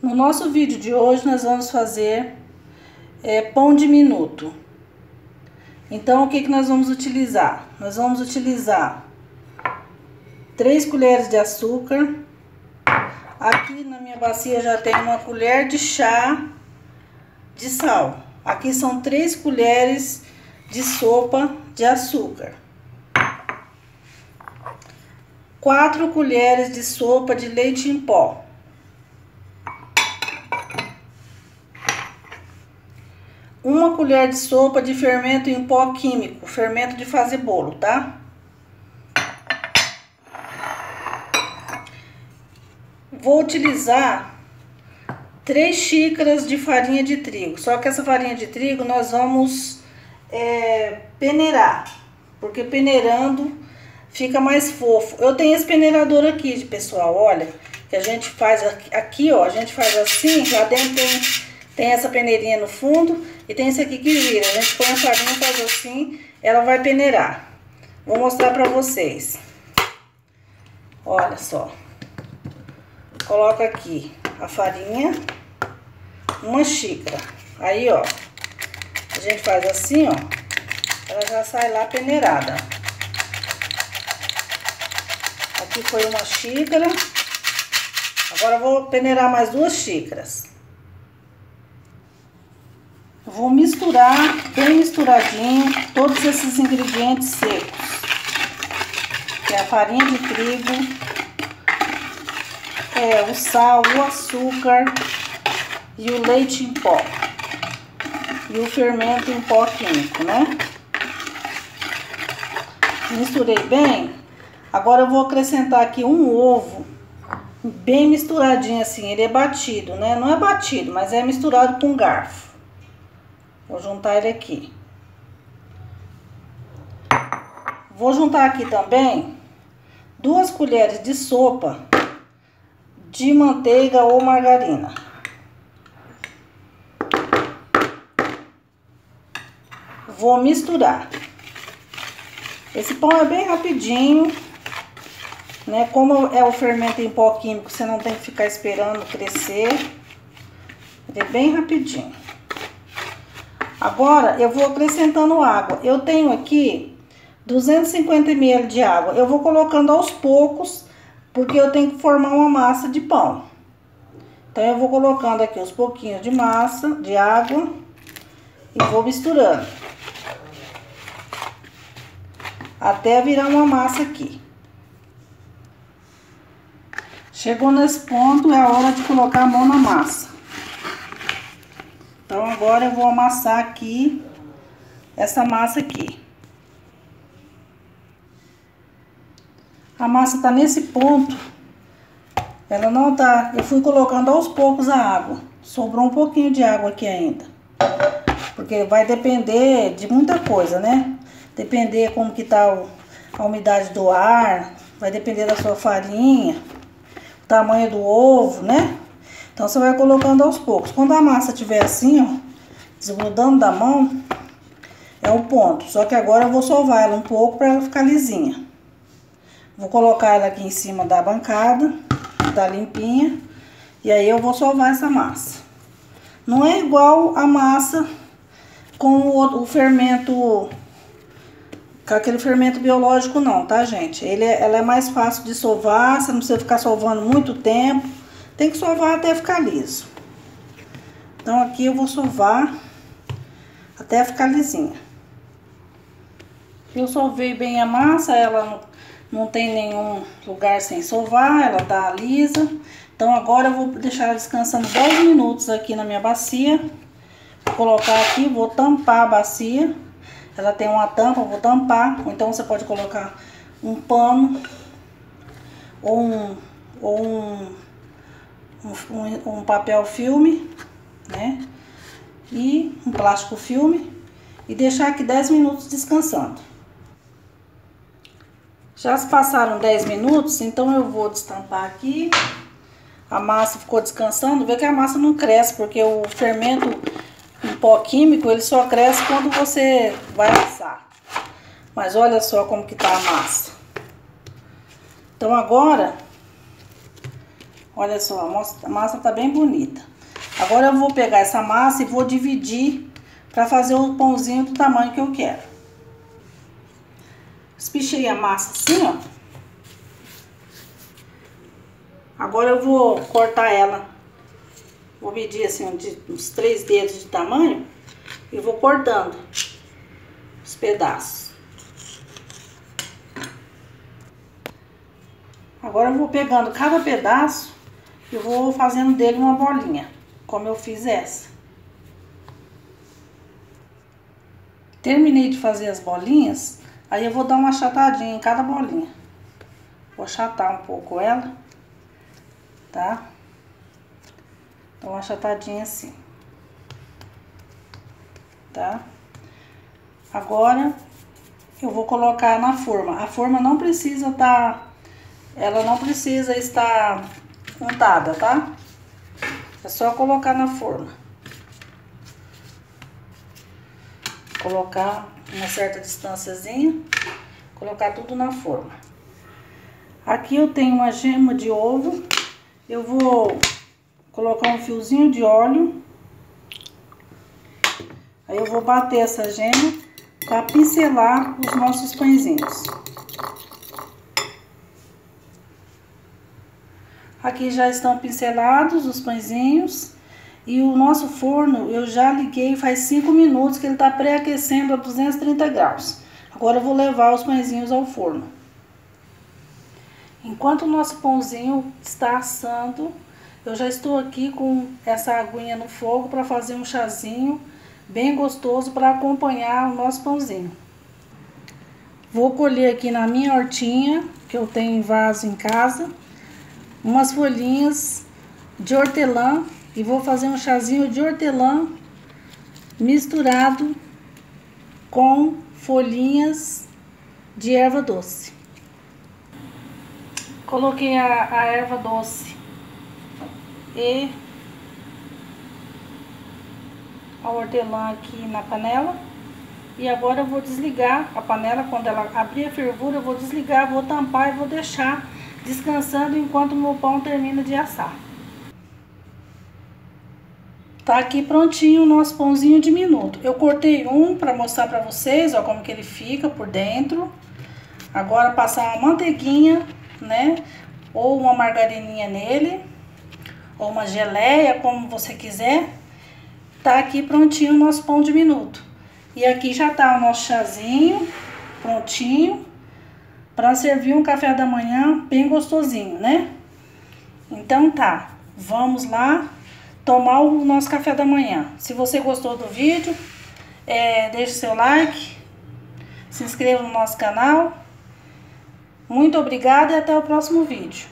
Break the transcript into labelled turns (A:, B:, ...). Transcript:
A: No nosso vídeo de hoje nós vamos fazer é, pão de minuto. Então o que, que nós vamos utilizar? Nós vamos utilizar 3 colheres de açúcar. Aqui na minha bacia já tem uma colher de chá de sal. Aqui são 3 colheres de sopa de açúcar. 4 colheres de sopa de leite em pó. Uma colher de sopa de fermento em pó químico, fermento de fazer bolo, tá? Vou utilizar três xícaras de farinha de trigo, só que essa farinha de trigo nós vamos é, peneirar, porque peneirando fica mais fofo. Eu tenho esse peneirador aqui, pessoal, olha, que a gente faz aqui, ó, a gente faz assim, lá dentro tem, tem essa peneirinha no fundo e tem esse aqui que vira. A gente põe a farinha, faz assim, ela vai peneirar. Vou mostrar pra vocês. Olha só. Coloca aqui a farinha, uma xícara. Aí, ó, a gente faz assim, ó, ela já sai lá peneirada. Aqui foi uma xícara. Agora vou peneirar mais duas xícaras. Vou misturar bem misturadinho todos esses ingredientes secos. Que é a farinha de trigo, é o sal, o açúcar e o leite em pó. E o fermento em pó químico, né? Misturei bem. Agora eu vou acrescentar aqui um ovo bem misturadinho assim, ele é batido, né? Não é batido, mas é misturado com garfo. Vou juntar ele aqui. Vou juntar aqui também duas colheres de sopa de manteiga ou margarina. Vou misturar. Esse pão é bem rapidinho, né? Como é o fermento em pó químico, você não tem que ficar esperando crescer. Ele é bem rapidinho. Agora, eu vou acrescentando água. Eu tenho aqui 250 ml de água. Eu vou colocando aos poucos, porque eu tenho que formar uma massa de pão. Então, eu vou colocando aqui os pouquinhos de massa, de água, e vou misturando. Até virar uma massa aqui. Chegou nesse ponto, é a hora de colocar a mão na massa. Então, agora eu vou amassar aqui essa massa aqui. A massa tá nesse ponto. Ela não tá... Eu fui colocando aos poucos a água. Sobrou um pouquinho de água aqui ainda. Porque vai depender de muita coisa, né? Depender como que tá a umidade do ar. Vai depender da sua farinha. O tamanho do ovo, né? Então, você vai colocando aos poucos. Quando a massa estiver assim, ó, desgrudando da mão, é o ponto. Só que agora eu vou sovar ela um pouco para ela ficar lisinha. Vou colocar ela aqui em cima da bancada, tá limpinha. E aí eu vou sovar essa massa. Não é igual a massa com o, o fermento, com aquele fermento biológico não, tá, gente? Ele, é, ela é mais fácil de sovar, você não precisa ficar sovando muito tempo. Tem que sovar até ficar liso. Então, aqui eu vou sovar até ficar lisinha. Eu sovei bem a massa, ela não, tem nenhum lugar sem sovar, ela tá lisa. Então, agora eu vou deixar ela descansando 10 minutos aqui na minha bacia. Vou colocar aqui, vou tampar a bacia. Ela tem uma tampa, vou tampar. Ou então, você pode colocar um pano ou um... Ou um um, um papel filme, né? E um plástico filme e deixar aqui 10 minutos descansando. Já se passaram 10 minutos, então eu vou destampar aqui. A massa ficou descansando. Vê que a massa não cresce, porque o fermento em pó químico, ele só cresce quando você vai assar. Mas olha só como que tá a massa. Então agora, Olha só, a massa tá bem bonita. Agora eu vou pegar essa massa e vou dividir para fazer o pãozinho do tamanho que eu quero. Espichei a massa assim, ó. Agora eu vou cortar ela. Vou medir assim, uns três dedos de tamanho. E vou cortando os pedaços. Agora eu vou pegando cada pedaço e vou fazendo dele uma bolinha, como eu fiz essa. Terminei de fazer as bolinhas, aí eu vou dar uma achatadinha em cada bolinha. Vou achatar um pouco ela, tá? Dá uma achatadinha assim. Tá? Agora, eu vou colocar na forma. A forma não precisa estar... Tá, ela não precisa estar untada, tá? É só colocar na forma. Colocar uma certa distânciazinha, colocar tudo na forma. Aqui eu tenho uma gema de ovo, eu vou colocar um fiozinho de óleo. Aí eu vou bater essa gema para pincelar os nossos pãezinhos. Aqui já estão pincelados os pãezinhos. E o nosso forno eu já liguei faz 5 minutos que ele está pré-aquecendo a 230 graus. Agora eu vou levar os pãezinhos ao forno. Enquanto o nosso pãozinho está assando, eu já estou aqui com essa aguinha no fogo para fazer um chazinho bem gostoso para acompanhar o nosso pãozinho. Vou colher aqui na minha hortinha, que eu tenho em vaso em casa, umas folhinhas de hortelã e vou fazer um chazinho de hortelã misturado com folhinhas de erva doce. Coloquei a, a erva doce e a hortelã aqui na panela. E agora eu vou desligar a panela, quando ela abrir a fervura, eu vou desligar, vou tampar e vou deixar descansando enquanto meu pão termina de assar. Tá aqui prontinho o nosso pãozinho de minuto. Eu cortei um para mostrar para vocês, ó, como que ele fica por dentro. Agora passar uma manteiguinha, né, ou uma margarininha nele, ou uma geleia, como você quiser. Tá aqui prontinho o nosso pão de minuto. E aqui já tá o nosso chazinho prontinho para servir um café da manhã bem gostosinho, né? Então tá, vamos lá tomar o nosso café da manhã. Se você gostou do vídeo, é, deixe seu like, se inscreva no nosso canal. Muito obrigada e até o próximo vídeo.